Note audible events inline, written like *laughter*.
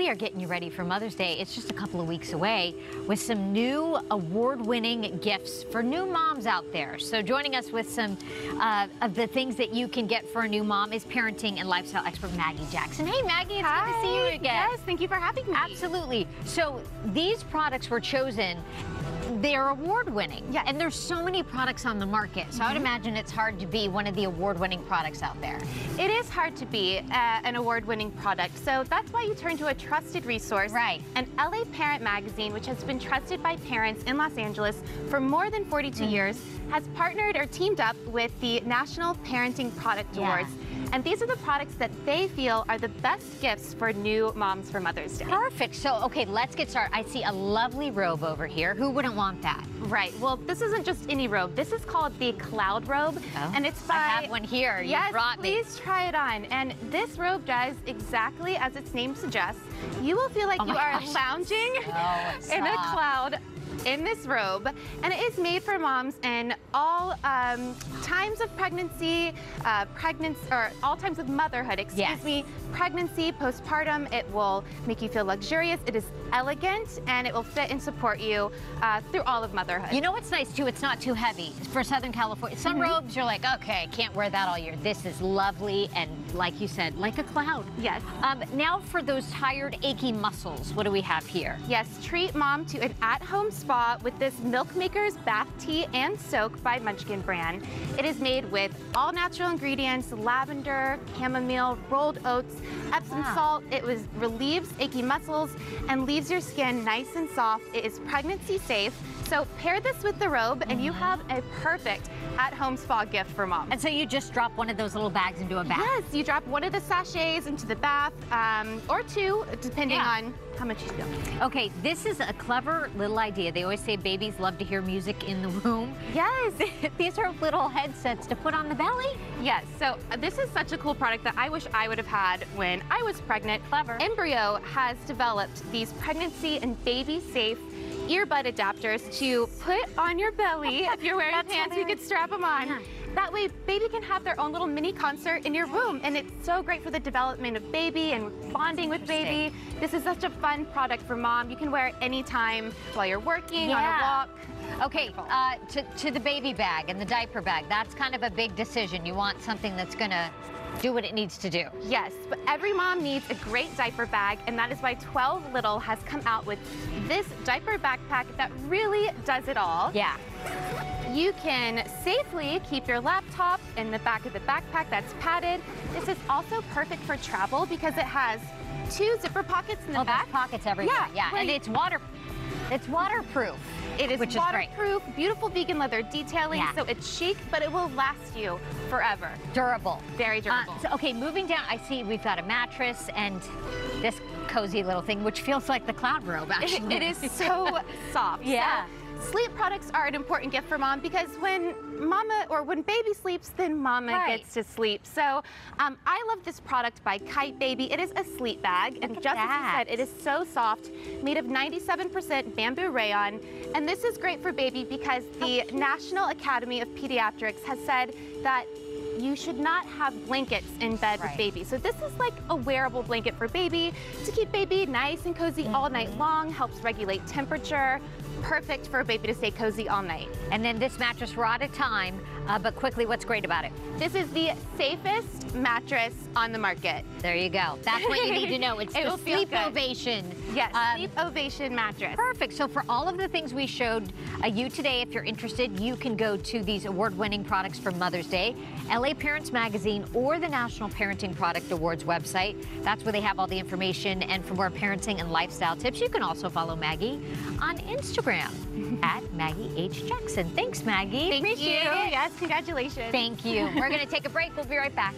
we are getting you ready for Mother's Day. It's just a couple of weeks away with some new award-winning gifts for new moms out there. So joining us with some uh, of the things that you can get for a new mom is parenting and lifestyle expert Maggie Jackson. Hey Maggie, it's Hi. good to see you again. Yes, thank you for having me. Absolutely. So these products were chosen they're award winning. Yes. And there's so many products on the market. So I would imagine it's hard to be one of the award winning products out there. It is hard to be uh, an award-winning product, so that's why you turn to a trusted resource. Right. And LA Parent Magazine, which has been trusted by parents in Los Angeles for more than 42 Mm. years, has partnered or teamed up with the National Parenting Product Yeah. Awards. And these are the products that they feel are the best gifts for new moms for Mother's Day. Perfect. So, okay, let's get started. I see a lovely robe over here. Who wouldn't want that? Right. Well, this isn't just any robe. This is called the Cloud Robe, Oh, and it's by. I have one here. You yes, brought me. please try it on. And this robe does exactly as its name suggests. You will feel like Oh you are gosh. lounging in a cloud in this robe, and it is made for moms in all um, times of pregnancy, uh, pregnancy, or all times of motherhood. Excuse Yes. me, pregnancy, postpartum. It will make you feel luxurious. It is elegant, and it will fit and support you uh, through all of motherhood. You know what's nice too? It's not too heavy for Southern California. Some Mm-hmm. robes you're like, okay, I can't wear that all year. This is lovely and, like you said, like a cloud. Yes. Um, now for those tired, achy muscles, what do we have here? Yes, treat mom to an at-home spa with this Milkmakers Bath Tea and Soak by Munchkin brand. It is made with all natural ingredients, lavender, chamomile, rolled oats, Epsom Wow. salt. It was relieves achy muscles and leaves your skin nice and soft. It is pregnancy safe. So pair this with the robe and you have a perfect at-home spa gift for mom. And so you just drop one of those little bags into a bath. Yes, you drop one of the sachets into the bath, um, or two, depending Yeah. on how much you feel. Okay, this is a clever little idea. They always say babies love to hear music in the womb. Yes. *laughs* These are little headsets to put on the belly. Yes, so uh, this is such a cool product that I wish I would have had when I was pregnant. Clever. Embryo has developed these pregnancy and baby safe earbud adapters to put on your belly. *laughs* if you're wearing That's pants, you could strap them on. Yeah. That way, baby can have their own little mini concert in your womb, and it's so great for the development of baby and bonding with baby. This is such a fun product for mom. You can wear it anytime while you're working, on a walk. Okay, uh, to, to the baby bag and the diaper bag, that's kind of a big decision. You want something that's gonna do what it needs to do. Yes, but every mom needs a great diaper bag, and that is why 12 Little has come out with this diaper backpack that really does it all. Yeah. You can safely keep your laptop in the back of the backpack that's padded. This is also perfect for travel because it has two zipper pockets in the Oh, back. pockets everywhere. Yeah, Yeah, and it's water, it's waterproof. It is which is waterproof, beautiful vegan leather detailing, Yeah. so it's chic, but it will last you forever. Durable. Very Uh, durable. so, okay, moving down, I see we've got a mattress and this cozy little thing, which feels like the cloud robe, *laughs* actually. It is so *laughs* soft. Yeah. So, sleep products are an important gift for mom because when mama or when baby sleeps, then mama Right. gets to sleep. So um, I love this product by Kyte Baby. It is a sleep bag, and at just as you said, it is so soft, made of 97% bamboo rayon. And this is great for baby because the National Academy of Pediatrics has said that you should not have blankets in bed Right. with baby. So this is like a wearable blanket for baby to keep baby nice and cozy all night Mm-hmm. long, helps regulate temperature, perfect for a baby to stay cozy all night. And then this mattress, we're out of time, uh, but quickly, what's great about it? This is the safest mattress on the market. There you go. That's what you need to know. It's *laughs* It the Sleep. Ovation. Yes, Um, Sleep Ovation mattress. Perfect. So for all of the things we showed uh, you today, if you're interested, you can go to these award-winning products for Mother's Day, LA Parents Magazine, or the National Parenting Product Awards website. That's where they have all the information. And for more parenting and lifestyle tips, you can also follow Maggie on Instagram *laughs* at Maggie H. Jackson. Thanks, Maggie. Thank Appreciate you. it. Yes, congratulations. Thank you. We're going *laughs* to take a break. We'll be right back.